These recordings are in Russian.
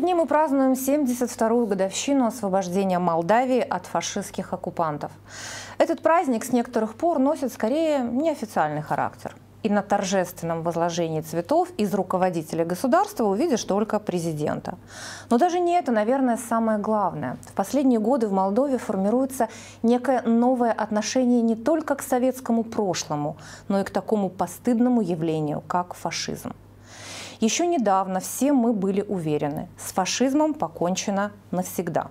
дни мы празднуем 72-ю годовщину освобождения Молдавии от фашистских оккупантов. Этот праздник с некоторых пор носит скорее неофициальный характер. И на торжественном возложении цветов из руководителя государства увидишь только президента. Но даже не это, наверное, самое главное. В последние годы в Молдове формируется некое новое отношение не только к советскому прошлому, но и к такому постыдному явлению, как фашизм. Еще недавно все мы были уверены, с фашизмом покончено навсегда.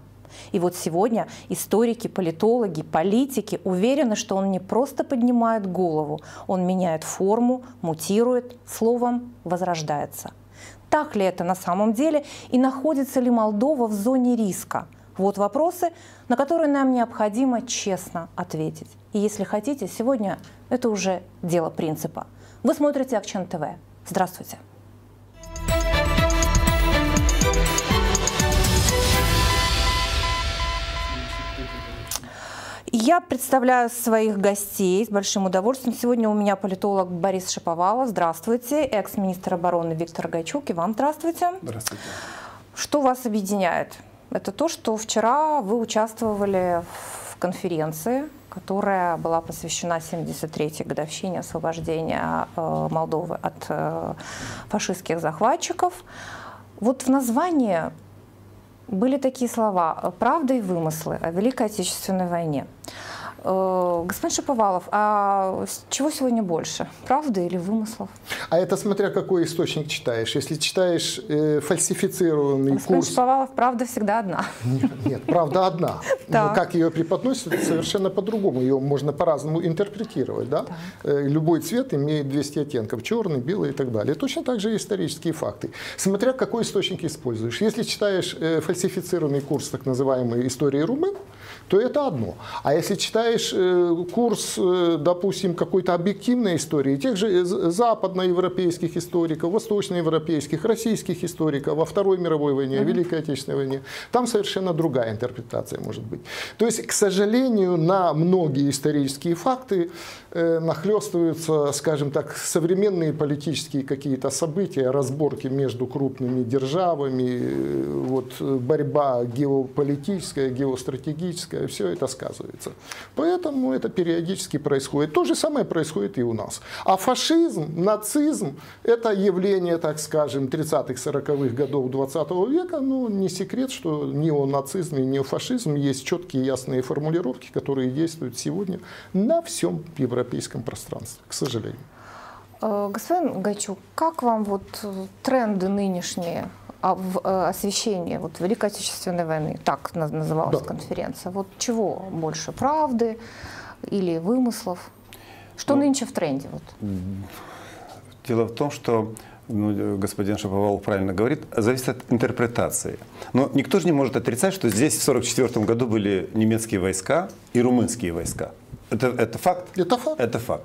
И вот сегодня историки, политологи, политики уверены, что он не просто поднимает голову, он меняет форму, мутирует, словом, возрождается. Так ли это на самом деле и находится ли Молдова в зоне риска? Вот вопросы, на которые нам необходимо честно ответить. И если хотите, сегодня это уже дело принципа. Вы смотрите Акчен ТВ. Здравствуйте. Я представляю своих гостей с большим удовольствием. Сегодня у меня политолог Борис Шаповалов. Здравствуйте. Экс-министр обороны Виктор Гайчук. И вам здравствуйте. Здравствуйте. Что вас объединяет? Это то, что вчера вы участвовали в конференции, которая была посвящена 73-й годовщине освобождения э, Молдовы от э, фашистских захватчиков. Вот в названии были такие слова «правда и вымыслы» о Великой Отечественной войне. Э, господин Шаповалов, а чего сегодня больше, правды или вымыслов? А это смотря какой источник читаешь. Если читаешь э, фальсифицированный Господин курс... Шаповалов, правда всегда одна. Нет, нет правда одна. Но как ее преподносят, совершенно по-другому. Ее можно по-разному интерпретировать. Да? Э, любой цвет имеет 200 оттенков. Черный, белый и так далее. Точно так же исторические факты. Смотря какой источник используешь. Если читаешь э, фальсифицированный курс так называемой истории румын, то это одно. А если читаешь э, курс, э, допустим, какой-то объективной истории, тех же э, западноевропейских историков, восточноевропейских, российских историков во Второй мировой войне, mm-hmm. Великой Отечественной войне, там совершенно другая интерпретация может быть. То есть, к сожалению, на многие исторические факты нахлестываются, скажем так, современные политические какие-то события, разборки между крупными державами, вот, борьба геополитическая, геостратегическая, все это сказывается. Поэтому это периодически происходит. То же самое происходит и у нас. А фашизм, нацизм – это явление, так скажем, 30-х, 40-х годов 20 века. Ну, не секрет, что неонацизм и неофашизм есть четкие ясные формулировки, которые действуют сегодня на всем европейском пространстве, к сожалению. Э, господин Гайчук, как вам вот тренды нынешние а в э, освещении вот, Великой Отечественной войны, так называлась да. конференция. Вот чего больше, правды или вымыслов? Что ну, нынче в тренде? Вот? Дело в том, что ну, господин Шаповалов правильно говорит, зависит от интерпретации. Но никто же не может отрицать, что здесь в 1944 году были немецкие войска и румынские войска. Это, это факт? Это факт. Это факт.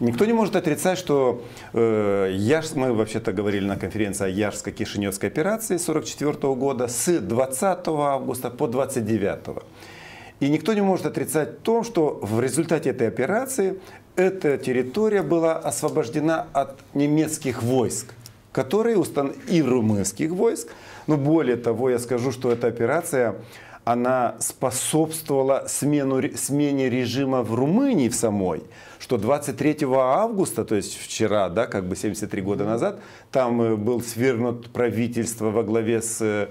Никто не может отрицать, что э, Яж, мы вообще-то говорили на конференции о Яжско-Кишиневской операции 1944 года с 20 августа по 29. И никто не может отрицать то, что в результате этой операции эта территория была освобождена от немецких войск, которые устан... и румынских войск. Но более того, я скажу, что эта операция она способствовала смену, смене режима в Румынии в самой что 23 августа, то есть вчера, да, как бы 73 года назад, там э, был свергнут правительство во главе с э,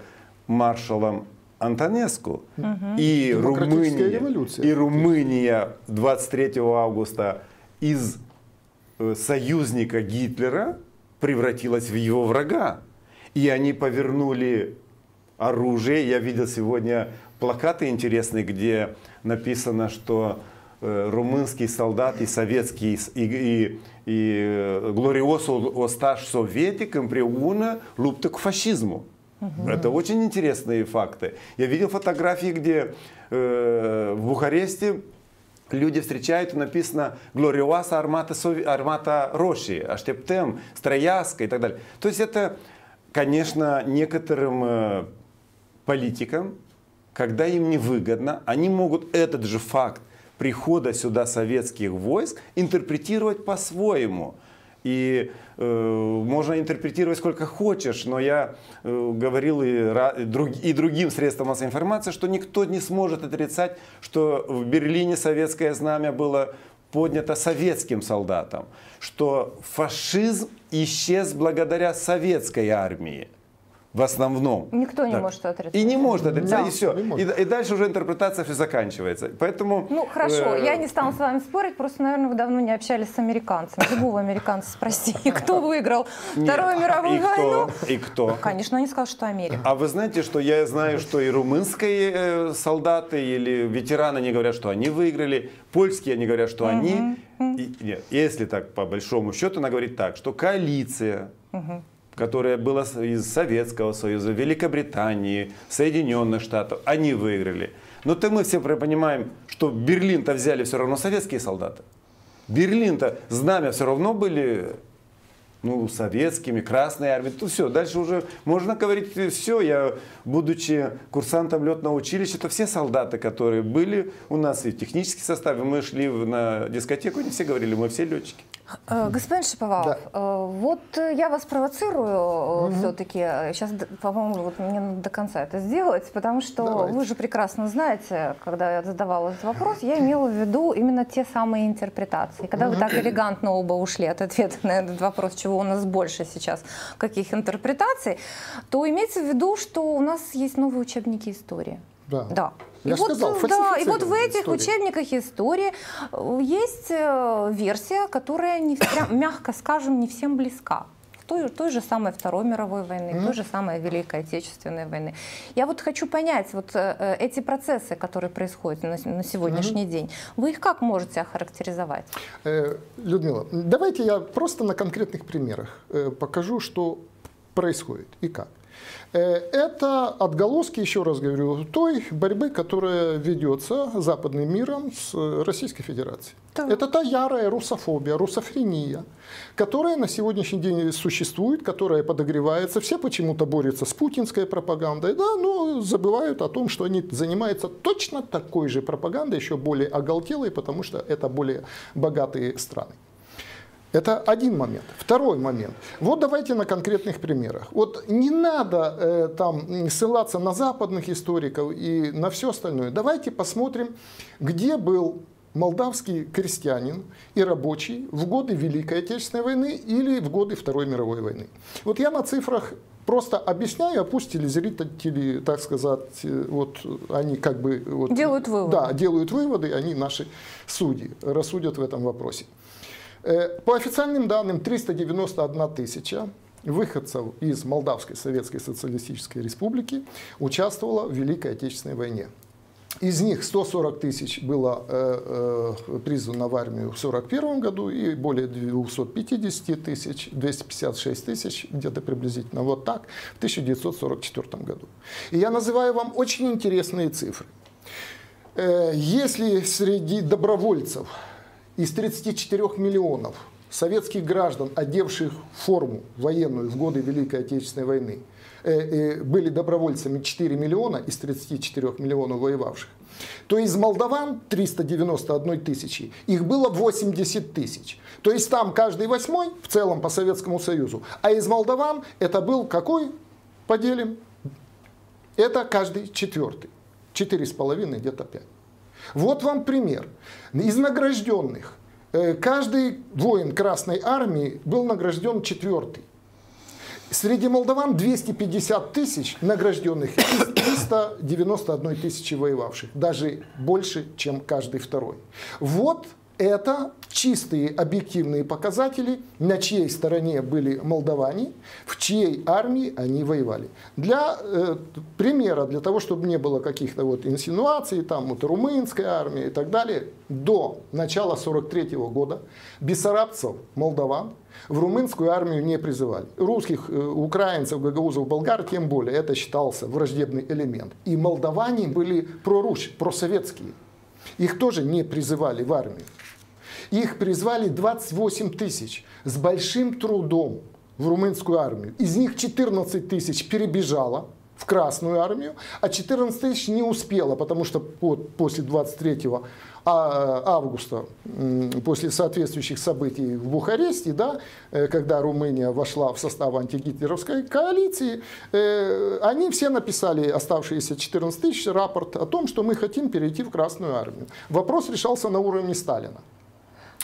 маршалом Антонеску. Угу. И, Румыния, и Румыния 23 августа из э, союзника Гитлера превратилась в его врага. И они повернули оружие. Я видел сегодня плакаты интересные, где написано, что Э, румынский солдат и советский и, и, и gloriosul ostaș sovietic împreună luptă cu фашизму. Угу. Это очень интересные факты. Я видел фотографии, где э, в Бухаресте люди встречают, написано «Glorioasa armata, armata Роши», «Așteptăm», «Строяска» и так далее. То есть это, конечно, некоторым э, политикам, когда им невыгодно, они могут этот же факт прихода сюда советских войск интерпретировать по-своему. И э, можно интерпретировать сколько хочешь, но я э, говорил и, и, друг, и другим средствам массовой информации, что никто не сможет отрицать, что в Берлине советское знамя было поднято советским солдатам, что фашизм исчез благодаря советской армии в основном. Никто не так. может отрицать. И не может отрицать, да. и все. И, и дальше уже интерпретация все заканчивается. Поэтому... Ну, хорошо, э... я не стану с вами спорить, просто, наверное, вы давно не общались с американцами. Любого американца спроси, кто выиграл Вторую мировую войну. И кто? Конечно, они скажут, что Америка. А вы знаете, что я знаю, что и румынские э, солдаты или ветераны, они говорят, что они выиграли, польские, они говорят, что они... И, нет, если так, по большому счету, она говорит так, что коалиция которое было из Советского Союза, Великобритании, Соединенных Штатов, они выиграли. Но то мы все понимаем, что Берлин-то взяли все равно советские солдаты. Берлин-то знамя все равно были ну, советскими, Красной армией, то все, дальше уже можно говорить все. Я, будучи курсантом летного училища, то все солдаты, которые были у нас и в техническом составе, мы шли на дискотеку, они все говорили, мы все летчики. Э, господин Шиповалов, да. Э, вот я вас провоцирую угу. все-таки. Сейчас, по-моему, вот мне надо до конца это сделать, потому что Давайте. вы же прекрасно знаете, когда я задавала этот вопрос, я имела в виду именно те самые интерпретации. Когда угу. вы так элегантно оба ушли от ответа на этот вопрос, чего у нас больше сейчас, каких интерпретаций, то имеется в виду, что у нас есть новые учебники истории. Да. да. Я и сказал, вот, да, и вот в этих истории. учебниках истории э, есть э, версия, которая, не, прям, мягко скажем, не всем близка той, той же самой Второй мировой войны, mm-hmm. той же самой Великой Отечественной войны. Я вот хочу понять, вот э, эти процессы, которые происходят на, на сегодняшний mm-hmm. день, вы их как можете охарактеризовать? Э, Людмила, давайте я просто на конкретных примерах э, покажу, что происходит и как. Э, это отголоски, еще раз говорю, той борьбы, которая ведется западным миром с Российской Федерацией. Да. Это та ярая русофобия, русофрения, которая на сегодняшний день существует, которая подогревается. Все почему-то борются с путинской пропагандой, да, но забывают о том, что они занимаются точно такой же пропагандой, еще более оголтелой, потому что это более богатые страны. Это один момент. Второй момент. Вот давайте на конкретных примерах. Вот не надо э, там ссылаться на западных историков и на все остальное. Давайте посмотрим, где был молдавский крестьянин и рабочий в годы Великой Отечественной войны или в годы Второй мировой войны. Вот я на цифрах просто объясняю, а пусть телезрители, так сказать, э, вот они как бы... Вот, делают выводы. Да, делают выводы, они наши судьи, рассудят в этом вопросе. Э, по официальным данным, 391 тысяча выходцев из Молдавской Советской Социалистической Республики участвовала в Великой Отечественной войне. Из них 140 тысяч было э, э, призвано в армию в 1941 году и более 250 тысяч, 256 тысяч, где-то приблизительно вот так, в 1944 году. И я называю вам очень интересные цифры. Если среди добровольцев из 34 миллионов советских граждан, одевших форму военную в годы Великой Отечественной войны, э, э, были добровольцами 4 миллиона из 34 миллионов воевавших, то из молдаван 391 тысячи, их было 80 тысяч. То есть там каждый восьмой в целом по Советскому Союзу. А из молдаван это был какой? Поделим. Это каждый четвертый. Четыре с половиной, где-то пять. Вот вам пример. Из награжденных э, каждый воин Красной Армии был награжден четвертый. Среди молдаван 250 тысяч награжденных из 391 тысячи воевавших. Даже больше, чем каждый второй. Вот это чистые объективные показатели, на чьей стороне были молдаване, в чьей армии они воевали. Для э, примера, для того, чтобы не было каких-то вот инсинуаций, там вот румынская армия и так далее, до начала 43 года бессарабцев, молдаван, в румынскую армию не призывали. Русских, э, украинцев, гагаузов, болгар тем более, это считался враждебный элемент. И молдаване были прорусь, просоветские. Их тоже не призывали в армию. Их призвали 28 тысяч с большим трудом в румынскую армию. Из них 14 тысяч перебежало в Красную армию, а 14 тысяч не успела, потому что после 23 а, августа, после соответствующих событий в Бухаресте, да, э, когда Румыния вошла в состав антигитлеровской коалиции, э, они все написали, оставшиеся 14 тысяч, рапорт о том, что мы хотим перейти в Красную армию. Вопрос решался на уровне Сталина.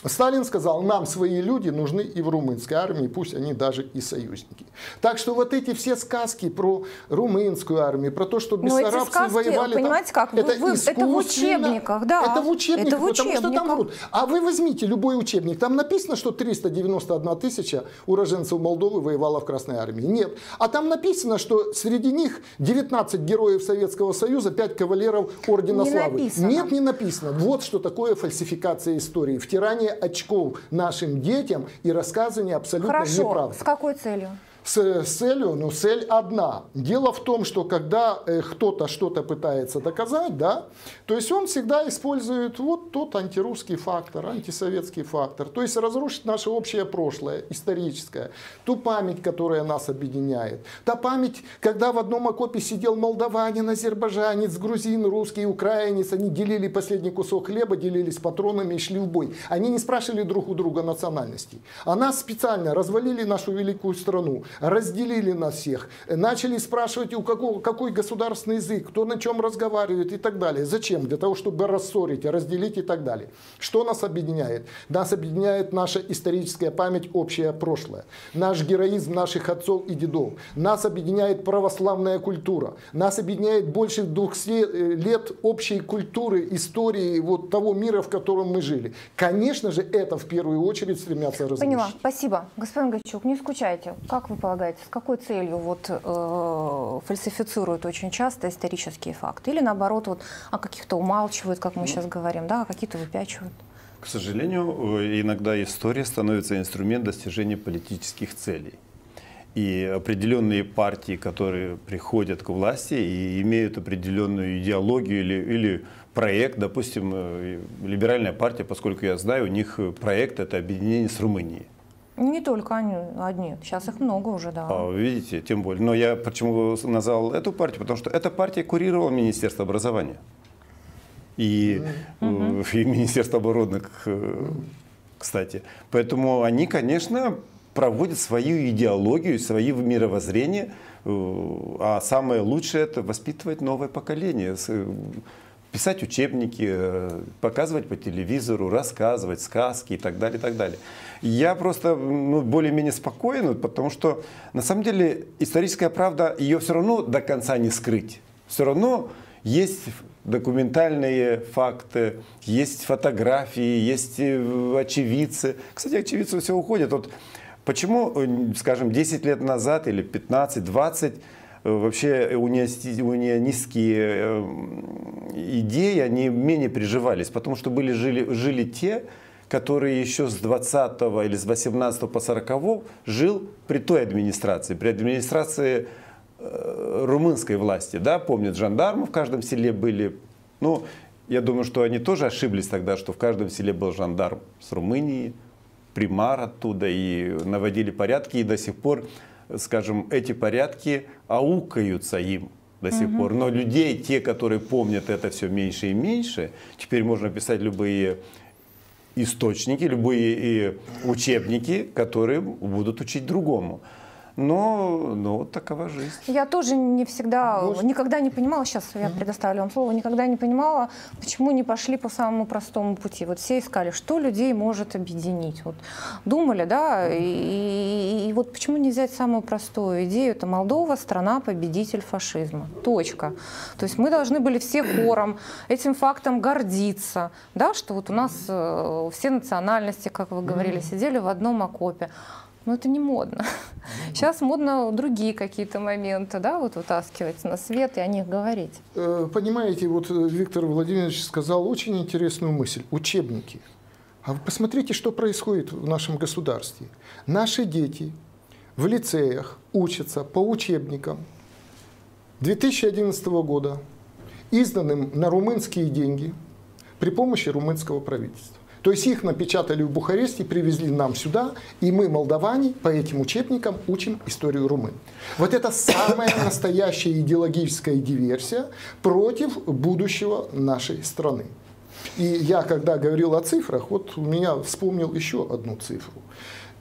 Сталин сказал, нам свои люди нужны и в румынской армии, пусть они даже и союзники. Так что вот эти все сказки про румынскую армию, про то, что бессарабцы сказки, воевали... Понимаете, там, как? Это, вы, это в учебниках, да. Это в учебниках, это в учебниках. потому что там врут. А вы возьмите любой учебник, там написано, что 391 тысяча уроженцев Молдовы воевала в Красной армии. Нет. А там написано, что среди них 19 героев Советского Союза, 5 кавалеров Ордена не Славы. Написано. Нет, не написано. Вот что такое фальсификация истории. Втирание очков нашим детям и рассказывание абсолютно Хорошо. неправды. С какой целью? С, целью, ну, цель одна. Дело в том, что когда э, кто-то что-то пытается доказать, да, то есть он всегда использует вот тот антирусский фактор, антисоветский фактор, то есть разрушить наше общее прошлое, историческое, ту память, которая нас объединяет. Та память, когда в одном окопе сидел молдаванин, азербайджанец, грузин, русский, украинец, они делили последний кусок хлеба, делились патронами и шли в бой. Они не спрашивали друг у друга национальностей. А нас специально развалили нашу великую страну разделили нас всех, начали спрашивать, у какого, какой государственный язык, кто на чем разговаривает и так далее. Зачем? Для того, чтобы рассорить, разделить и так далее. Что нас объединяет? Нас объединяет наша историческая память, общее прошлое, наш героизм наших отцов и дедов. Нас объединяет православная культура, нас объединяет больше 200 э, лет общей культуры, истории вот того мира, в котором мы жили. Конечно же, это в первую очередь стремятся разрушить. Поняла, спасибо. Господин Гайчук, не скучайте. Как вы полагаете, с какой целью вот, э, фальсифицируют очень часто исторические факты? Или наоборот, вот, о каких-то умалчивают, как мы ну, сейчас говорим, да, а какие-то выпячивают? К сожалению, э, иногда история становится инструмент достижения политических целей. И определенные партии, которые приходят к власти и имеют определенную идеологию или, или проект, допустим, э, либеральная партия, поскольку я знаю, у них проект это объединение с Румынией. Не только они одни, сейчас их много уже, да. А, видите, тем более. Но я почему назвал эту партию? Потому что эта партия курировала Министерство образования. И, mm-hmm. и Министерство обороны, кстати. Поэтому они, конечно, проводят свою идеологию, свои мировоззрения. А самое лучшее это воспитывать новое поколение писать учебники, э, показывать по телевизору, рассказывать сказки и так далее, и так далее. Я просто ну, более-менее спокоен, потому что на самом деле историческая правда, ее все равно до конца не скрыть. Все равно есть документальные факты, есть фотографии, есть э, очевидцы. Кстати, очевидцы все уходят. Вот почему, э, скажем, 10 лет назад или 15, 20 вообще унионистские э, идеи, они менее приживались, потому что были, жили, жили те, которые еще с 20 или с 18 по 40 жил при той администрации, при администрации э, румынской власти. Да, помнят, жандармы в каждом селе были. Ну, я думаю, что они тоже ошиблись тогда, что в каждом селе был жандарм с Румынии, примар оттуда, и наводили порядки, и до сих пор скажем, эти порядки аукаются им до сих угу. пор. Но людей, те, которые помнят это все меньше и меньше, теперь можно писать любые источники, любые учебники, которые будут учить другому. Но, но вот такова жизнь. Я тоже не всегда, Может... никогда не понимала, сейчас я предоставлю вам слово, никогда не понимала, почему не пошли по самому простому пути. Вот все искали, что людей может объединить. Вот думали, да, и, и, и вот почему не взять самую простую идею, это Молдова, страна, победитель фашизма. Точка. То есть мы должны были все хором этим фактом гордиться, да, что вот у нас э, все национальности, как вы говорили, сидели в одном окопе. Но это не модно. Сейчас модно другие какие-то моменты, да, вот вытаскивать на свет и о них говорить. Э, понимаете, вот э, Виктор Владимирович сказал очень интересную мысль. Учебники. А вы посмотрите, что происходит в нашем государстве. Наши дети в лицеях учатся по учебникам 2011 года, изданным на румынские деньги при помощи румынского правительства. То есть их напечатали в Бухаресте, привезли нам сюда, и мы, молдаване, по этим учебникам учим историю румын. Вот это самая настоящая идеологическая диверсия против будущего нашей страны. И я, когда говорил о цифрах, вот у меня вспомнил еще одну цифру.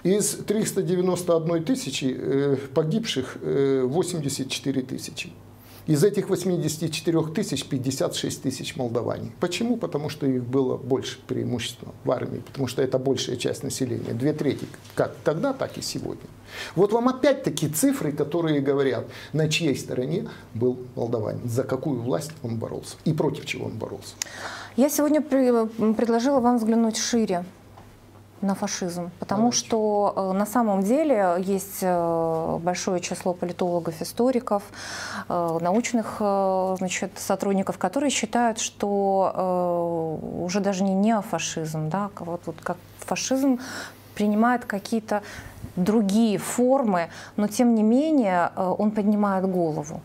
Из 391 тысячи э, погибших 84 э, тысячи. Из этих 84 тысяч 56 тысяч молдаване. Почему? Потому что их было больше преимущественно в армии, потому что это большая часть населения, две трети, как тогда, так и сегодня. Вот вам опять-таки цифры, которые говорят, на чьей стороне был молдаванин, за какую власть он боролся и против чего он боролся. Я сегодня предложила вам взглянуть шире на фашизм, потому Давайте. что э, на самом деле есть э, большое число политологов, историков, э, научных значит, сотрудников, которые считают, что уже даже не неофашизм, да, вот, вот как фашизм принимает какие-то другие формы, но тем не менее он поднимает голову.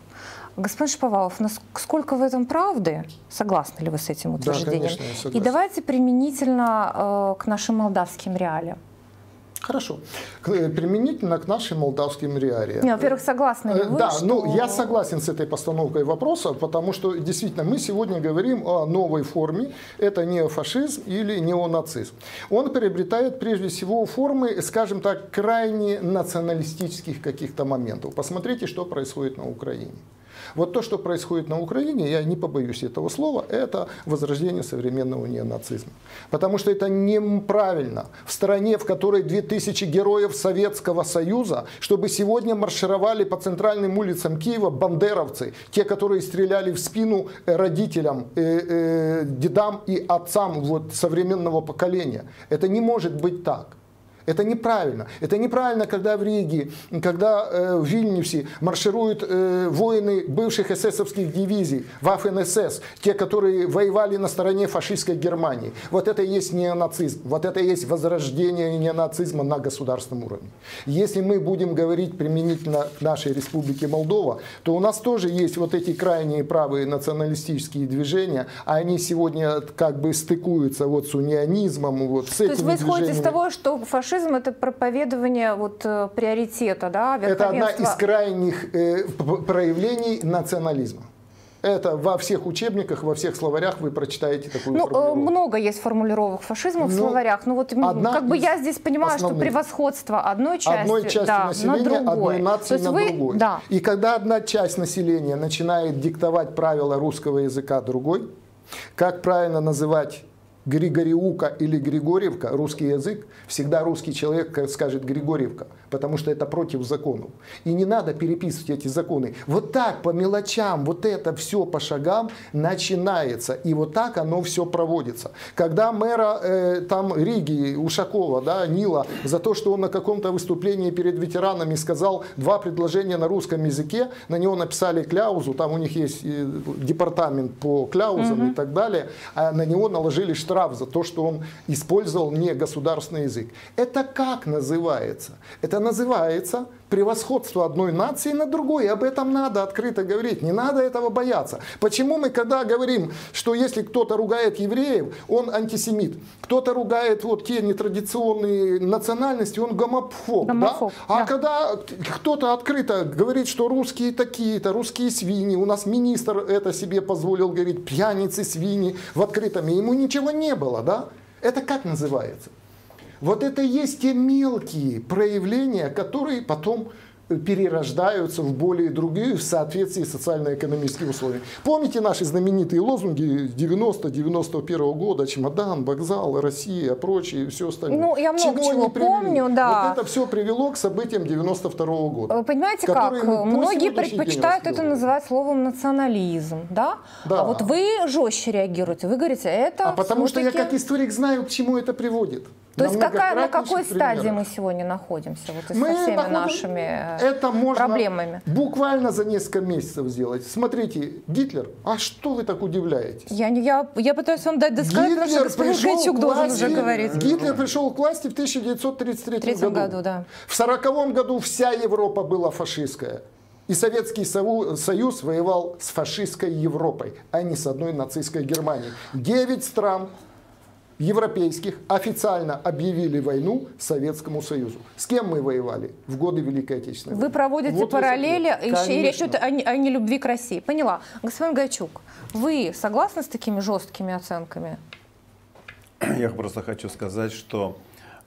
Господин Шповалов, насколько в этом правды? Согласны ли вы с этим утверждением? Да, конечно, я согласен. И давайте применительно э, к нашим молдавским реалиям. Хорошо. Э, применительно к нашим молдавским реалиям. Не, во-первых, согласны ли э, вы? Да, что... ну я согласен с этой постановкой вопроса, потому что действительно мы сегодня говорим о новой форме. Это неофашизм или неонацизм. Он приобретает прежде всего формы, скажем так, крайне националистических каких-то моментов. Посмотрите, что происходит на Украине. Вот то, что происходит на Украине, я не побоюсь этого слова, это возрождение современного неонацизма. Потому что это неправильно. В стране, в которой 2000 героев Советского Союза, чтобы сегодня маршировали по центральным улицам Киева бандеровцы, те, которые стреляли в спину родителям, э, э, дедам и отцам вот, современного поколения. Это не может быть так. Это неправильно. Это неправильно, когда в Риге, когда э, в Вильнюсе маршируют э, воины бывших эсэсовских дивизий, ВАФ-НСС, те, которые воевали на стороне фашистской Германии. Вот это и есть неонацизм. Вот это и есть возрождение неонацизма на государственном уровне. Если мы будем говорить применительно к нашей республике Молдова, то у нас тоже есть вот эти крайние правые националистические движения, а они сегодня как бы стыкуются вот с унионизмом, вот с то этими То есть вы исходите из того, что фашизм фашизм это проповедование вот, э, приоритета, да, Это одна из крайних э, проявлений национализма. Это во всех учебниках, во всех словарях вы прочитаете такую ну, формулировку. Много есть формулировок фашизма в ну, словарях. Но вот как бы я здесь понимаю, основных. что превосходство одной части, одной части да, населения, на одной нации на вы, другой. Да. И когда одна часть населения начинает диктовать правила русского языка другой, как правильно называть Григориука или Григорьевка, русский язык, всегда русский человек скажет Григорьевка, потому что это против законов. И не надо переписывать эти законы. Вот так, по мелочам, вот это все по шагам начинается. И вот так оно все проводится. Когда мэра э, там Риги, Ушакова, да, Нила, за то, что он на каком-то выступлении перед ветеранами сказал два предложения на русском языке, на него написали кляузу, там у них есть э, департамент по кляузам угу. и так далее, а на него наложили штраф штраф за то, что он использовал не государственный язык. Это как называется? Это называется превосходство одной нации над другой. И об этом надо открыто говорить. Не надо этого бояться. Почему мы, когда говорим, что если кто-то ругает евреев, он антисемит. Кто-то ругает вот те нетрадиционные национальности, он гомофоб. гомофоб да? А когда кто-то открыто говорит, что русские такие-то, русские свиньи, у нас министр это себе позволил говорить, пьяницы, свиньи в открытом, и ему ничего не было, да? Это как называется? Вот это и есть те мелкие проявления, которые потом перерождаются в более другие в соответствии с социально-экономическими условиями. Помните наши знаменитые лозунги 90-91 года, чемодан, вокзал, Россия, прочее и все остальное. Ну, я много чего, чего помню, да. Вот это все привело к событиям 92 года. Вы понимаете как? Многие предпочитают это называть словом национализм, да? да? А вот вы жестче реагируете, вы говорите, это А потому что я как историк знаю, к чему это приводит. То есть какая, на какой примерах. стадии мы сегодня находимся вот, мы со всеми находим, нашими это можно проблемами? буквально за несколько месяцев сделать. Смотрите, Гитлер, а что вы так удивляетесь? Я, не, я, я пытаюсь вам дать досказать, потому что господин Гайчук должен уже говорить. Гитлер пришел к власти в 1933 году. году да. В 1940 году вся Европа была фашистская. И Советский Союз воевал с фашистской Европой, а не с одной нацистской Германией. Девять стран европейских официально объявили войну Советскому Союзу. С кем мы воевали в годы Великой Отечественной Вы проводите вот параллели, и речь идет о, о нелюбви к России. Поняла. Господин Гайчук, вы согласны с такими жесткими оценками? Я просто хочу сказать, что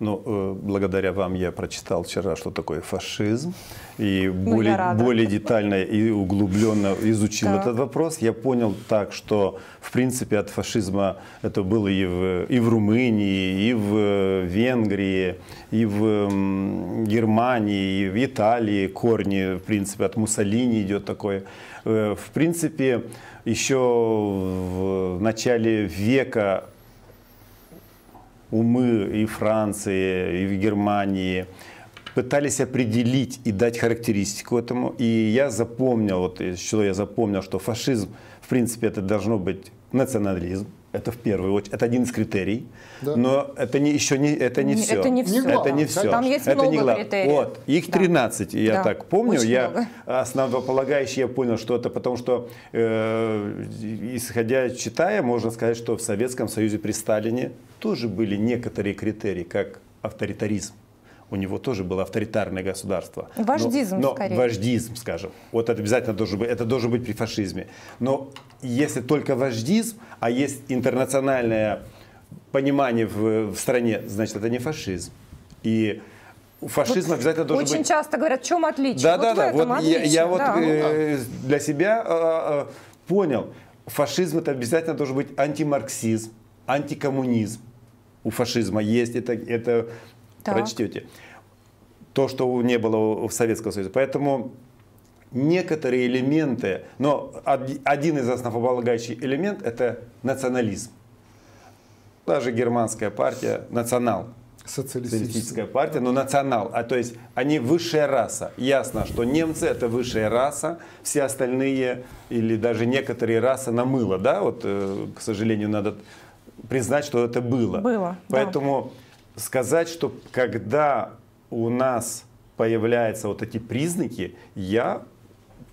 ну, э, благодаря вам я прочитал вчера, что такое фашизм, и ну, более, более детально и углубленно изучил так. этот вопрос. Я понял так, что, в принципе, от фашизма это было и в, и в Румынии, и в Венгрии, и в Германии, и в Италии корни, в принципе, от Муссолини идет такое. Э, в принципе, еще в начале века умы и Франции, и в Германии пытались определить и дать характеристику этому. И я запомнил, вот что я запомнил, что фашизм, в принципе, это должно быть национализм. Это в первую очередь, это один из критерий, да. но это не, еще не, это не, не все. Это не все. Это не все. Там есть это много не критериев. Вот, их 13, да. я да. так помню. Очень я много. основополагающий, я понял, что это потому, что, э, исходя, читая, можно сказать, что в Советском Союзе при Сталине тоже были некоторые критерии, как авторитаризм. У него тоже было авторитарное государство. Вождизм, но, но скорее. Вождизм, скажем. Вот это обязательно должен быть, это должен быть при фашизме. Но если только вождизм, а есть интернациональное понимание в, в стране, значит, это не фашизм. И фашизм вот обязательно должен очень быть... Очень часто говорят, в чем отличие? Да, вот да, да. Вот отличие, я, я вот э, для себя э, э, понял, фашизм это обязательно должен быть антимарксизм, антикоммунизм у фашизма есть, это, это так. прочтете. То, что не было в Советском Союзе. Поэтому некоторые элементы, но один из основополагающих элементов это национализм. Даже германская партия, национал, социалистическая партия, но национал, а то есть они высшая раса. Ясно, что немцы это высшая раса, все остальные или даже некоторые расы намыло, да, вот, э, к сожалению, надо признать, что это было. Было. Поэтому да. Сказать, что когда у нас появляются вот эти признаки, я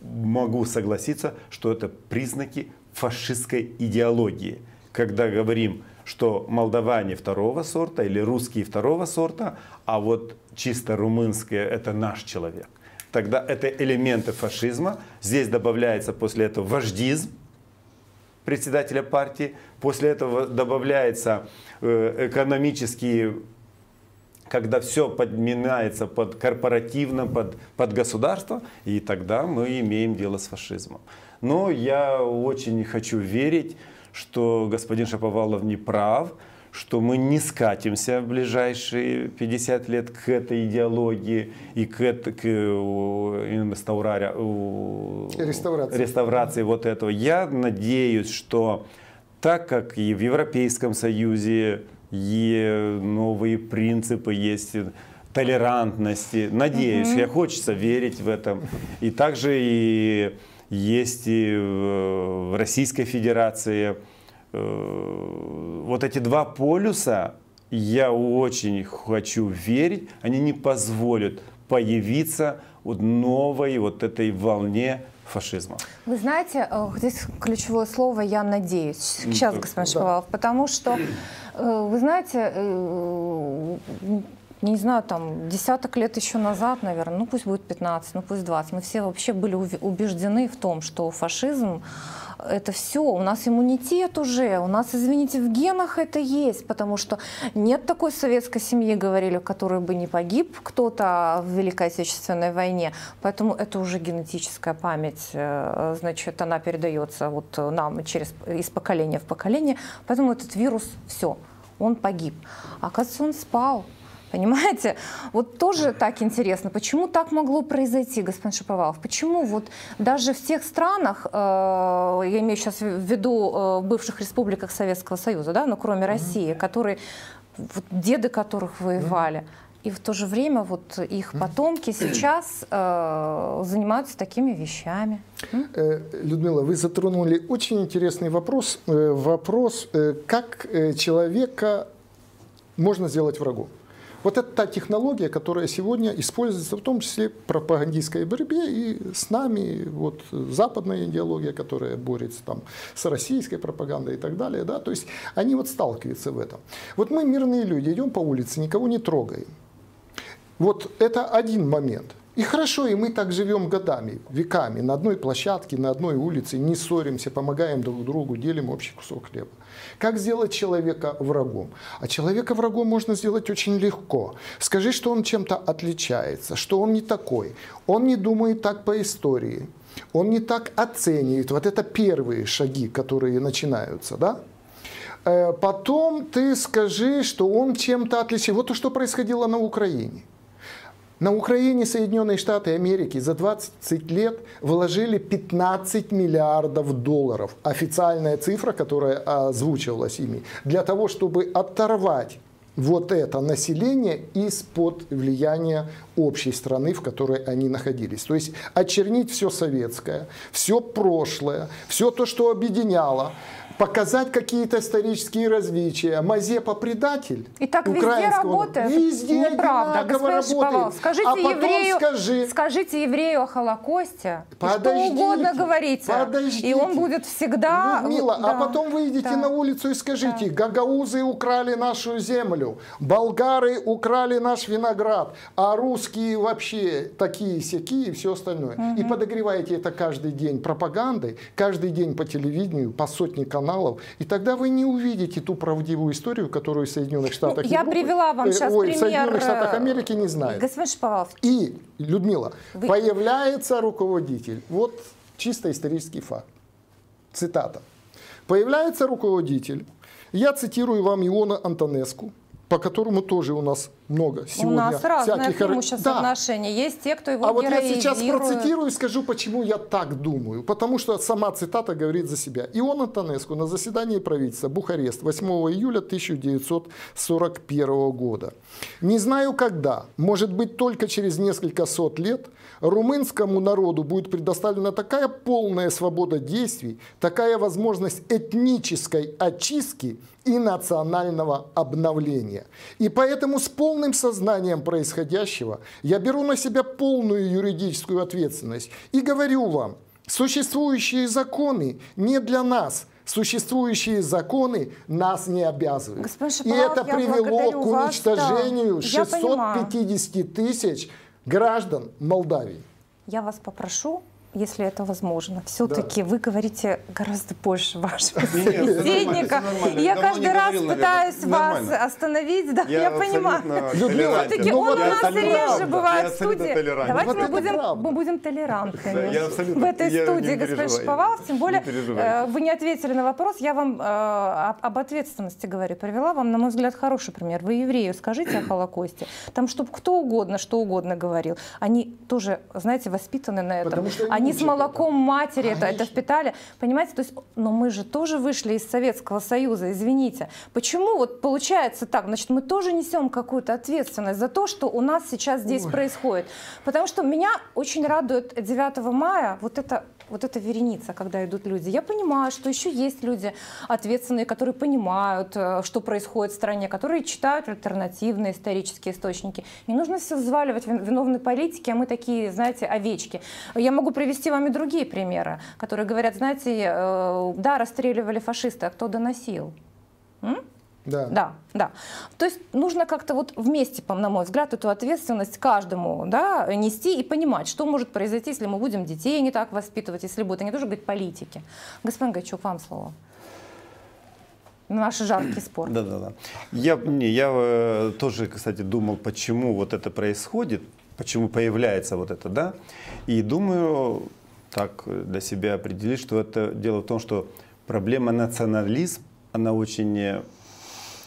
могу согласиться, что это признаки фашистской идеологии. Когда говорим, что молдаване второго сорта или русские второго сорта, а вот чисто румынские это наш человек. Тогда это элементы фашизма. Здесь добавляется после этого вождизм, председателя партии. После этого добавляется э, экономический когда все подминается под корпоративно, под, под государство, и тогда мы имеем дело с фашизмом. Но я очень хочу верить, что господин Шаповалов не прав, что мы не скатимся в ближайшие 50 лет к этой идеологии и к, это, к реставрации. реставрации вот этого. Я надеюсь, что так как и в Европейском Союзе и новые принципы есть, толерантности, надеюсь, угу. я хочется верить в этом. И также и есть и в Российской Федерации Э, вот эти два полюса, я очень хочу верить, они не позволят появиться вот новой вот этой волне фашизма. Вы знаете, э, здесь ключевое слово «я надеюсь». Сейчас, господин Шаповалов, да. потому что, э, вы знаете, не знаю, там, десяток лет еще назад, наверное, ну пусть будет 15, ну пусть 20, мы все вообще были убеждены в том, что фашизм это все, у нас иммунитет уже, у нас, извините, в генах это есть, потому что нет такой советской семьи, говорили, который бы не погиб кто-то в Великой Отечественной войне, поэтому это уже генетическая память, э, значит, она передается вот нам через, из поколения в поколение, поэтому этот вирус, все, он погиб. Оказывается, он спал, Понимаете? Вот тоже так интересно, почему так могло произойти, господин Шаповалов? Почему вот даже в тех странах, э, я имею сейчас в виду э, бывших республиках Советского Союза, да, но кроме России, которые, вот, деды которых воевали, и в то же время вот их потомки сейчас э, занимаются такими вещами. Э, Людмила, вы затронули очень интересный вопрос. Э, вопрос, как человека можно сделать врагом. Вот это та технология, которая сегодня используется в том числе в пропагандистской борьбе и с нами, вот западная идеология, которая борется там с российской пропагандой и так далее, да, то есть они вот сталкиваются в этом. Вот мы мирные люди, идем по улице, никого не трогаем. Вот это один момент. И хорошо, и мы так живем годами, веками, на одной площадке, на одной улице, не ссоримся, помогаем друг другу, делим общий кусок хлеба. Как сделать человека врагом? А человека врагом можно сделать очень легко. Скажи, что он чем-то отличается, что он не такой. Он не думает так по истории. Он не так оценивает. Вот это первые шаги, которые начинаются, да? Э, потом ты скажи, что он чем-то отличается. Вот то, что происходило на Украине. На Украине Соединенные Штаты Америки за 20 лет вложили 15 миллиардов долларов. Официальная цифра, которая озвучивалась ими. Для того, чтобы оторвать вот это население из-под влияния общей страны, в которой они находились. То есть очернить все советское, все прошлое, все то, что объединяло, показать какие-то исторические различия. Мазепа предатель. И так везде работает. Везде Неправда. Господин работает. скажите, а еврею, скажи... скажите еврею о Холокосте. Подождите, что угодно говорите. Подождите. И он будет всегда... Людмила, а да, а потом выйдите да. на улицу и скажите, да. гагаузы украли нашу землю, болгары украли наш виноград, а русские вообще такие-сякие и все остальное. Угу. И подогреваете это каждый день пропагандой, каждый день по телевидению, по сотне каналов и тогда вы не увидите ту правдивую историю, которую в Соединенных Штатах ну, Я Европы, привела вам сейчас э, ой, пример... в Соединенных Штатах Америки не знают. Господин Шповалов. И, Людмила, вы... появляется руководитель. Вот чисто исторический факт. Цитата. Появляется руководитель. Я цитирую вам Иона Антонеску, по которому тоже у нас много сегодня. У нас разное преимущество да. Есть те, кто его А вот я сейчас процитирую и скажу, почему я так думаю. Потому что сама цитата говорит за себя. Иона Танеску на заседании правительства Бухарест 8 июля 1941 года. Не знаю когда, может быть только через несколько сот лет, румынскому народу будет предоставлена такая полная свобода действий, такая возможность этнической очистки и национального обновления. И поэтому с полным сознанием происходящего я беру на себя полную юридическую ответственность и говорю вам, существующие законы не для нас, существующие законы нас не обязывают. и это привело к уничтожению вас, да. 650 тысяч граждан Молдавии. Я вас попрошу если это возможно. Все-таки да. вы говорите гораздо больше вашего собеседника. Я каждый раз пытаюсь вас остановить, да, я понимаю. Все-таки он у нас реже бывает в студии. Давайте мы будем, мы будем толерантными в этой студии, господин Шиповалов. Тем более, э, вы не ответили на вопрос, я вам э, об ответственности говорю. Привела вам, на мой взгляд, хороший пример. Вы еврею скажите о Холокосте. Там, чтобы кто угодно, что угодно говорил. Они тоже, знаете, воспитаны на этом они с молоком матери это, это впитали. Понимаете, то есть, но мы же тоже вышли из Советского Союза, извините. Почему вот получается так? Значит, мы тоже несем какую-то ответственность за то, что у нас сейчас здесь Ой. происходит. Потому что меня очень радует 9 мая вот это вот эта вереница, когда идут люди. Я понимаю, что еще есть люди ответственные, которые понимают, э, что происходит в стране, которые читают альтернативные исторические источники. Не нужно все взваливать виновные политики, а мы такие, знаете, овечки. Я могу привести вам и другие примеры, которые говорят, знаете, э, да, расстреливали фашисты, а кто доносил? М? Да. Да, да. То есть нужно как-то вот вместе, на мой взгляд, эту ответственность каждому да, нести и понимать, что может произойти, если мы будем детей не так воспитывать, если будут, они тоже говорить политики. Господин Гайчук, вам слово. Наш жаркий спор. Да, да, да. Я, не, я э, тоже, кстати, думал, почему вот это происходит, почему появляется вот это, да. И думаю, так для себя определить, что это дело в том, что проблема национализм, она очень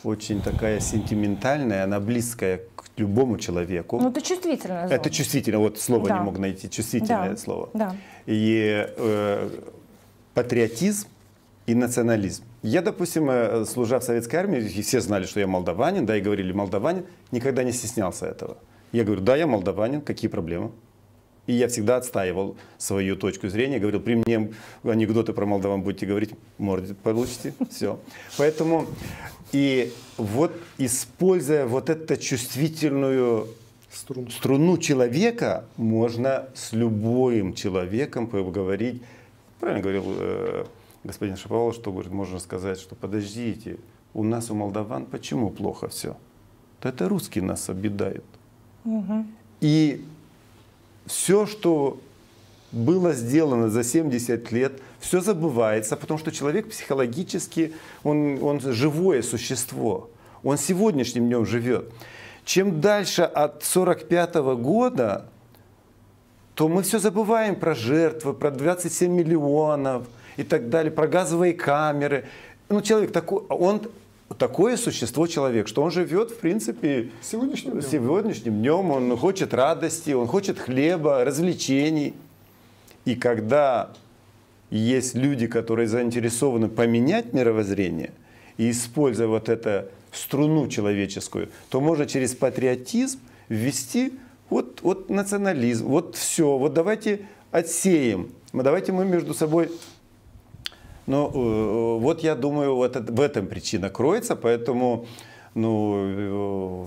очень такая сентиментальная, она близкая к любому человеку. Ну, это чувствительное слово. Это чувствительно, вот слово да. не мог найти, чувствительное да. слово. Да. И э, патриотизм и национализм. Я, допустим, э, служа в советской армии, все знали, что я молдаванин, да, и говорили молдаванин, никогда не стеснялся этого. Я говорю, да, я молдаванин, какие проблемы? И я всегда отстаивал свою точку зрения, говорил, при мне анекдоты про молдаван будете говорить, морде получите, все. Поэтому и вот используя вот эту чувствительную Струн. струну человека, можно с любым человеком поговорить. Правильно говорил э, господин Шаповал, что говорит, можно сказать, что подождите, у нас у молдаван почему плохо все? Да это русские нас обидают. Угу. И все, что было сделано за 70 лет, все забывается, потому что человек психологически, он, он живое существо. Он сегодняшним днем живет. Чем дальше от 45 года, то мы все забываем про жертвы, про 27 миллионов и так далее, про газовые камеры. Ну, человек такой, он такое существо человек, что он живет, в принципе, сегодняшним днем. сегодняшним днем. Он хочет радости, он хочет хлеба, развлечений. И когда есть люди, которые заинтересованы поменять мировоззрение и используя вот эту струну человеческую, то можно через патриотизм ввести вот, вот национализм, вот все, вот давайте отсеем, давайте мы между собой ну, э, вот я думаю, вот в этом причина кроется, поэтому, ну,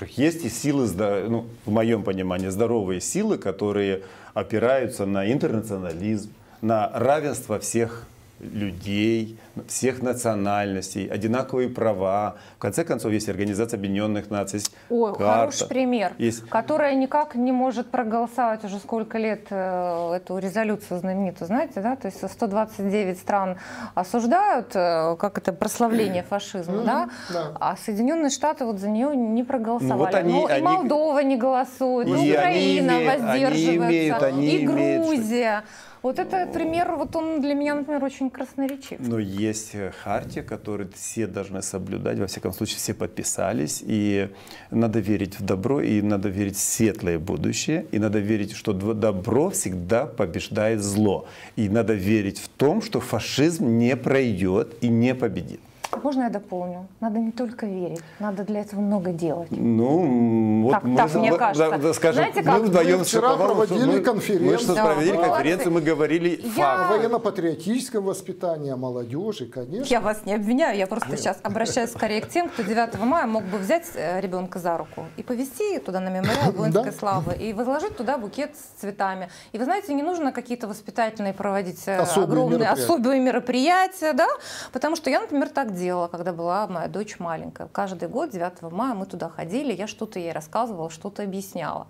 э, есть и силы, ну, в моем понимании, здоровые силы, которые опираются на интернационализм, на равенство всех людей, всех национальностей, одинаковые права. В конце концов, есть Организация Объединенных Наций, Ой, карта, хороший пример, есть... которая никак не может проголосовать уже сколько лет э, эту резолюцию знаменитую, знаете, да? То есть 129 стран осуждают, э, как это, прославление фашизма, да? да? А Соединенные Штаты вот за нее не проголосовали. Ну, вот они, Но они... и Молдова не голосует, и Украина имеют, воздерживается, они имеют, они и Грузия. Имеют вот это пример, вот он для меня, например, очень красноречив. Но есть э, хартия, которую все должны соблюдать, во всяком случае все подписались, и надо верить в добро, и надо верить в светлое будущее, и надо верить, что добро всегда побеждает зло, и надо верить в том, что фашизм не пройдет и не победит. Можно я дополню? Надо не только верить, надо для этого много делать. Ну, вот так, мы, так, мне кажется. Да, скажем, Знаете, как? мы вдвоем вчера проводили мы, конференцию. Мы да. проводили конференцию, мы говорили я... о военно-патриотическом воспитании, о молодежи, конечно. Я вас не обвиняю, я просто сейчас обращаюсь скорее к тем, кто 9 мая мог бы взять э, ребенка за руку и повезти туда на мемориал воинской славы и возложить туда букет с цветами. И вы знаете, не нужно какие-то воспитательные проводить э, особые огромные мероприятия. особые мероприятия, да, потому что я, например, так делала, когда была моя дочь маленькая. Каждый год, 9 мая, мы туда ходили, я что-то ей рассказывала, что-то объясняла.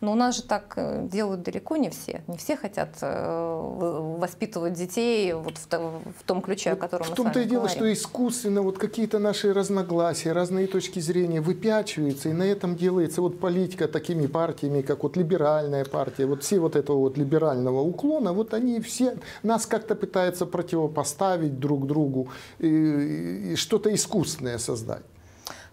Но у нас же так э, делают далеко не все. Не все хотят э, воспитывать детей вот в, в том ключе, вот о котором мы В том-то и дело, говорим. что искусственно вот какие-то наши разногласия, разные точки зрения выпячиваются, и на этом делается вот политика такими партиями, как вот либеральная партия, вот все вот этого вот либерального уклона, вот они все нас как-то пытаются противопоставить друг другу. И, и что-то искусственное создать.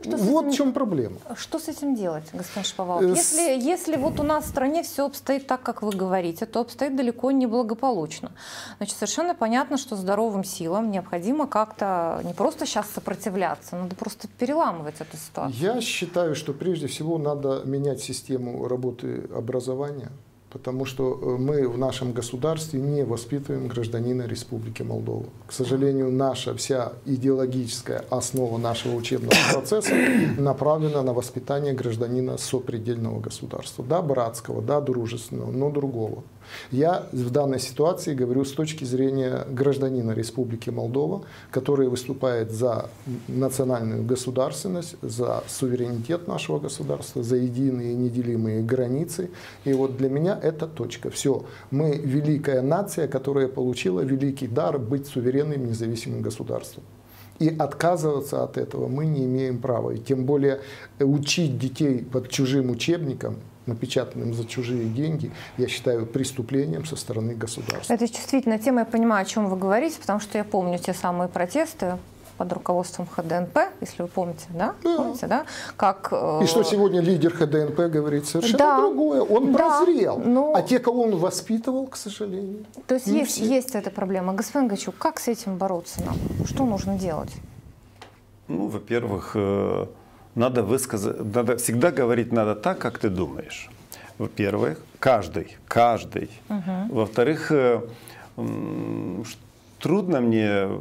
Что вот этим, в чем проблема. Что с этим делать, господин Шповал? Э, если, если вот у нас в стране все обстоит так, как вы говорите, то обстоит далеко не благополучно. Значит, совершенно понятно, что здоровым силам необходимо как-то не просто сейчас сопротивляться, надо просто переламывать эту ситуацию. Я считаю, что прежде всего надо менять систему работы образования потому что э, мы в нашем государстве не воспитываем гражданина Республики Молдова. К сожалению, наша вся идеологическая основа нашего учебного процесса направлена на воспитание гражданина сопредельного государства. Да, братского, да, дружественного, но другого. Я в данной ситуации говорю с точки зрения гражданина Республики Молдова, который выступает за национальную государственность, за суверенитет нашего государства, за единые неделимые границы. И вот для меня это точка. Все. Мы великая нация, которая получила великий дар быть суверенным независимым государством. И отказываться от этого мы не имеем права. И тем более учить детей под чужим учебником напечатанным за чужие деньги, я считаю преступлением со стороны государства. Это чувствительная тема, я понимаю, о чем вы говорите, потому что я помню те самые протесты под руководством ХДНП, если вы помните, да? да. Помните, да? Как, э... И что сегодня лидер ХДНП говорит совершенно да. другое. Он да. прозрел. Но... Ну. А те, кого он воспитывал, к сожалению. То есть есть, есть эта проблема. Господин Гачук, как с этим бороться нам? Что нужно делать? Ну, во-первых, э надо высказать, надо всегда говорить надо так, как ты думаешь. во-первых, каждый, каждый. Угу. Во-вторых, э, трудно мне э,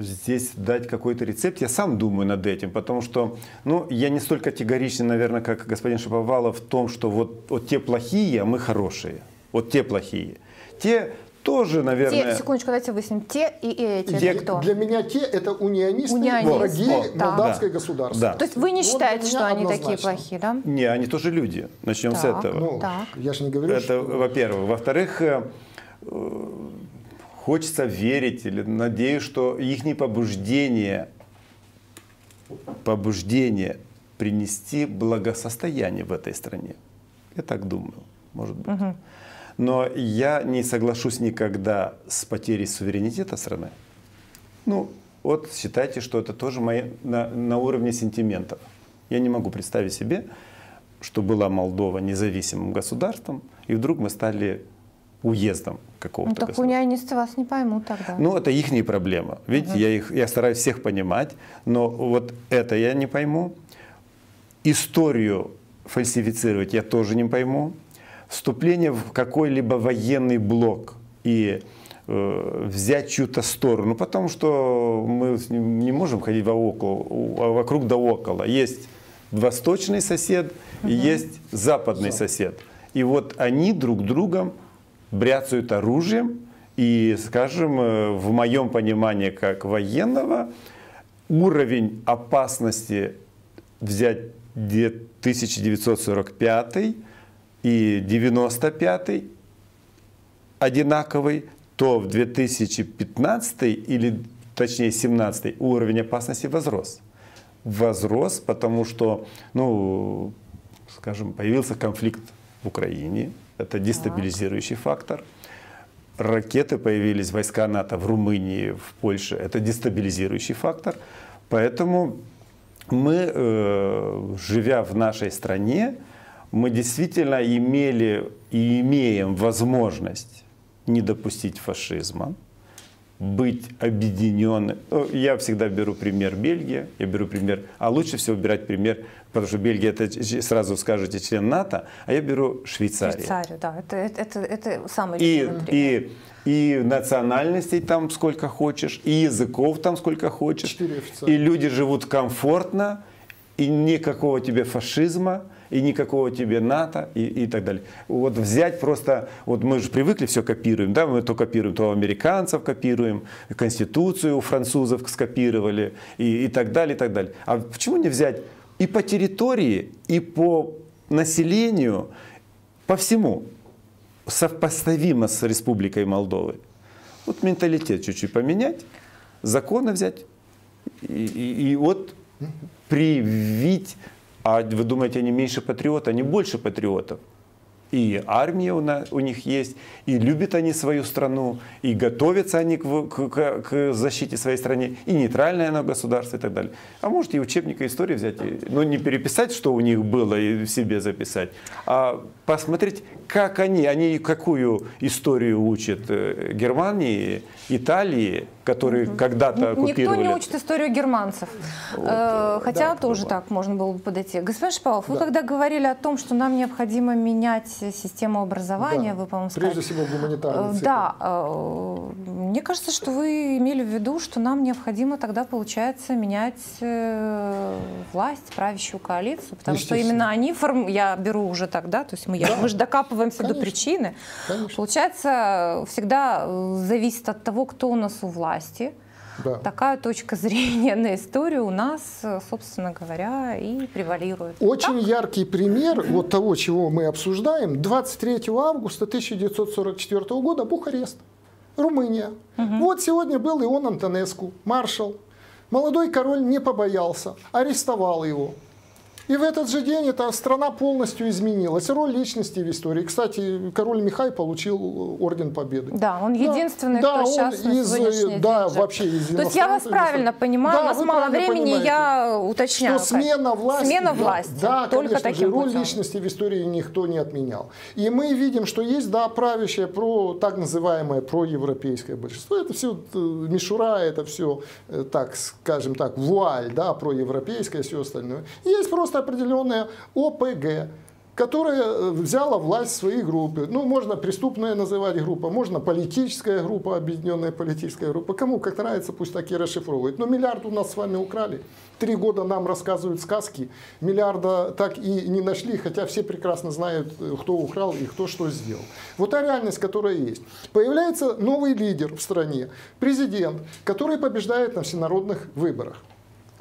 здесь дать какой-то рецепт. Я сам думаю над этим, потому что ну, я не столь категоричный, наверное, как господин Шаповалов в том, что вот, вот те плохие, а мы хорошие. Вот те плохие. Те тоже, наверное... Те, секундочку, давайте выясним. Те и эти, те, кто? Для меня те – это унионисты, унионисты. враги вот, молдавской да. государства. Да. То есть вы не считаете, вот что они такие плохие, да? Не, они тоже люди. Начнем так. с этого. Ну, так. Я же не говорю, Это, что... во-первых. Во-вторых, э, хочется верить или надеюсь, что их побуждение, побуждение принести благосостояние в этой стране. Я так думаю, может быть. Угу. Но я не соглашусь никогда с потерей суверенитета страны. Ну, вот считайте, что это тоже мои, на, на уровне сентиментов. Я не могу представить себе, что была Молдова независимым государством, и вдруг мы стали уездом какого-то. Ну так унионисты вас не поймут тогда. Ну это их проблема. Видите, угу. я, их, я стараюсь всех понимать, но вот это я не пойму. Историю фальсифицировать я тоже не пойму. Вступление в какой-либо военный блок и э, взять чью-то сторону, потому что мы не можем ходить вокруг, вокруг да около. Есть восточный сосед угу. и есть западный Все. сосед. И вот они друг другом бряцают оружием, и, скажем, э, в моем понимании как военного, уровень опасности взять 1945 и 95 одинаковый, то в 2015 или точнее 17 уровень опасности возрос. Возрос, потому что, ну, скажем, появился конфликт в Украине, это дестабилизирующий фактор. Ракеты появились, войска НАТО в Румынии, в Польше. Это дестабилизирующий фактор. Поэтому мы, э, живя в нашей стране, мы действительно имели и имеем возможность не допустить фашизма, быть объединенным. Ну, я всегда беру пример Бельгии, я беру пример, а лучше всего брать пример, потому что Бельгия это сразу скажете член НАТО, а я беру Швейцарию. Швейцарию, да, это, это, это, это самый и, и, и национальностей там сколько хочешь, и языков там сколько хочешь, и люди живут комфортно, и никакого тебе фашизма, и никакого тебе НАТО и, и так далее. Вот взять просто, вот мы же привыкли все копируем, да, мы то копируем, то американцев копируем, Конституцию у французов скопировали и, и так далее, и так далее. А почему не взять и по территории, и по населению, по всему, сопоставимо с Республикой Молдовы? Вот менталитет чуть-чуть поменять, законы взять, и, и, и вот привить а вы думаете, они меньше патриоты? Они больше патриотов. И армия у, нас, у них есть, и любят они свою страну, и готовятся они к, к, к защите своей страны, и нейтральное оно государство и так далее. А может и учебника истории взять, ну не переписать, что у них было, и в себе записать, а посмотреть, как они, они какую историю учат э, Германии, Италии, которые угу. когда-то оккупировали. Никто не учит историю германцев. Вот, э, Хотя да, тоже так можно было бы подойти. Господин Шпалов, да. вы когда говорили о том, что нам необходимо менять систему образования, да. вы, по-моему, сказали. Прежде всего гуманитарный цикл. Да. Э, мне кажется, что вы имели в виду, что нам необходимо тогда, получается, менять э, власть, правящую коалицию, потому что именно они, форм... я беру уже тогда, то есть мы, да. мы же докапываемся Конечно. до причины. Конечно. Получается, всегда зависит от того, кто у нас у власти. Да. Такая точка зрения на историю у нас, собственно говоря, и превалирует. Очень так? яркий пример вот того, чего мы обсуждаем. 23 августа 1944 года Бухарест, Румыния. Угу. Вот сегодня был Ион Антонеску, маршал. Молодой король не побоялся, арестовал его. И в этот же день эта страна полностью изменилась. Роль личности в истории. Кстати, король Михай получил орден Победы. Да, он единственный, да, кто он сейчас из, на Да, день вообще из То есть я вас правильно понимаю, да, у нас мало времени, понимаете, я уточняю. Что смена власти. Смена власти. Да, только конечно таким же, роль путем. личности в истории никто не отменял. И мы видим, что есть, да, правящее, про, так называемое проевропейское большинство. Это все э, мишура, это все, э, так скажем так, вуаль, да, проевропейское, все остальное. Есть просто определенная ОПГ, которая э, взяла власть в свои группы. Ну, можно преступная называть группа, можно политическая группа, объединенная политическая группа. Кому как нравится, пусть так и расшифровывают. Но миллиард у нас с вами украли. Три года нам рассказывают сказки, миллиарда так и не нашли, хотя все прекрасно знают, э, кто украл и кто что сделал. Вот та реальность, которая есть. Появляется новый лидер в стране, президент, который побеждает на всенародных выборах.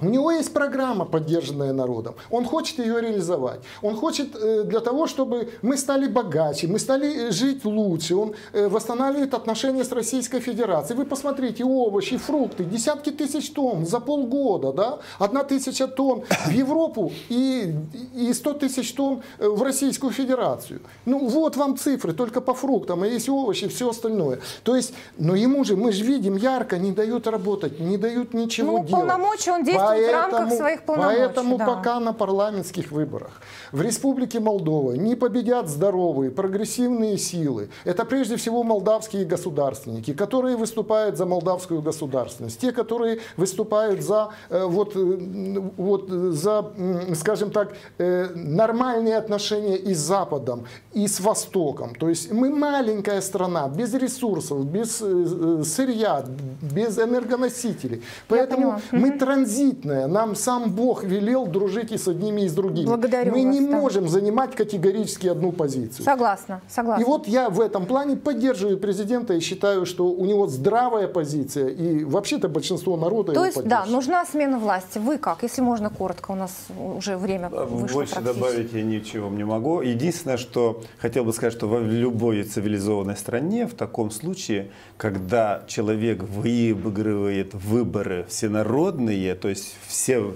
У него есть программа, поддержанная народом. Он хочет ее реализовать. Он хочет э, для того, чтобы мы стали богаче, мы стали э, жить лучше. Он э, восстанавливает отношения с Российской Федерацией. Вы посмотрите, овощи, фрукты, десятки тысяч тонн за полгода, да? Одна тысяча тонн в Европу и, и 100 тысяч тонн в Российскую Федерацию. Ну вот вам цифры, только по фруктам, а есть овощи, все остальное. То есть, но ему же, мы же видим ярко, не дают работать, не дают ничего ну, делать. полномочия он действует поэтому, в рамках своих полномочий. Поэтому да. пока на парламентских выборах в Республике Молдова не победят здоровые, прогрессивные силы. Это прежде всего молдавские государственники, которые выступают за молдавскую государственность. Те, которые выступают за, э, вот, э, вот, за скажем так, э, нормальные отношения и с Западом, и с Востоком. То есть мы маленькая страна, без ресурсов, без сырья, без энергоносителей. Поэтому мы транзит конфликтная. Нам сам Бог велел дружить и с одними, и с другими. Благодарю Мы вас, не да. можем занимать категорически одну позицию. Согласна, согласна. И вот я в этом плане поддерживаю президента и считаю, что у него здравая позиция, и вообще-то большинство народа То есть, да, нужна смена власти. Вы как, если можно коротко, у нас уже время вышло Больше добавить я ничего не могу. Единственное, что хотел бы сказать, что в любой цивилизованной стране в таком случае, когда человек выигрывает выборы всенародные, то есть все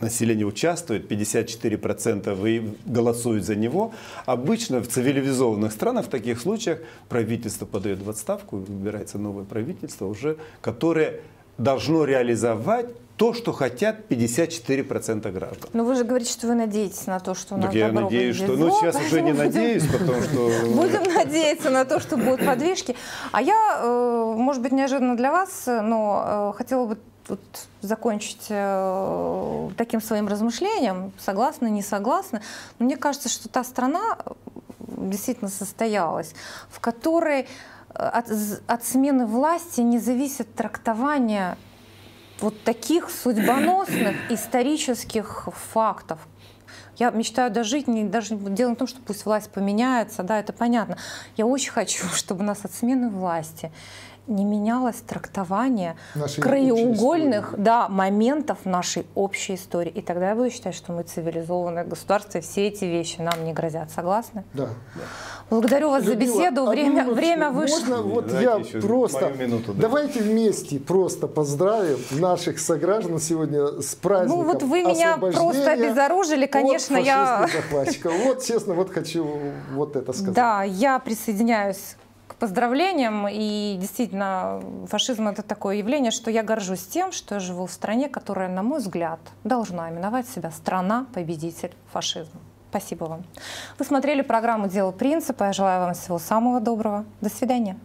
население участвует, 54% и голосуют за него. Обычно в цивилизованных странах в таких случаях правительство подает в отставку, выбирается новое правительство уже, которое должно реализовать то, что хотят 54% граждан. Но вы же говорите, что вы надеетесь на то, что у нас Так я надеюсь, что... Ну, сейчас уже не надеюсь, потому что... Будем надеяться на то, что будут подвижки. А я, э, может быть, неожиданно для вас, но э, хотела бы тут закончить э, таким своим размышлением, согласна, не согласна. Но мне кажется, что та страна действительно состоялась, в которой э, от, от смены власти не зависит трактование вот таких судьбоносных исторических фактов, я мечтаю дожить, не, даже дело в том, что пусть власть поменяется, да, это понятно. Я очень хочу, чтобы у нас от смены власти не менялось трактование нашей краеугольных да, моментов нашей общей истории. И тогда я буду считать, что мы цивилизованное государство, и все эти вещи нам не грозят. Согласны? Да. Благодарю вас Людмила, за беседу. Время, время вышло. Можно вот Давайте я просто... Минуту, да. Давайте вместе просто поздравим наших сограждан сегодня с праздником Ну вот вы меня просто обезоружили, конечно, я... Вот, честно, вот хочу вот это сказать. Да, я присоединяюсь поздравлениям. И действительно, фашизм это такое явление, что я горжусь тем, что я живу в стране, которая, на мой взгляд, должна именовать себя страна-победитель фашизма. Спасибо вам. Вы смотрели программу «Дело принципа». Я желаю вам всего самого доброго. До свидания.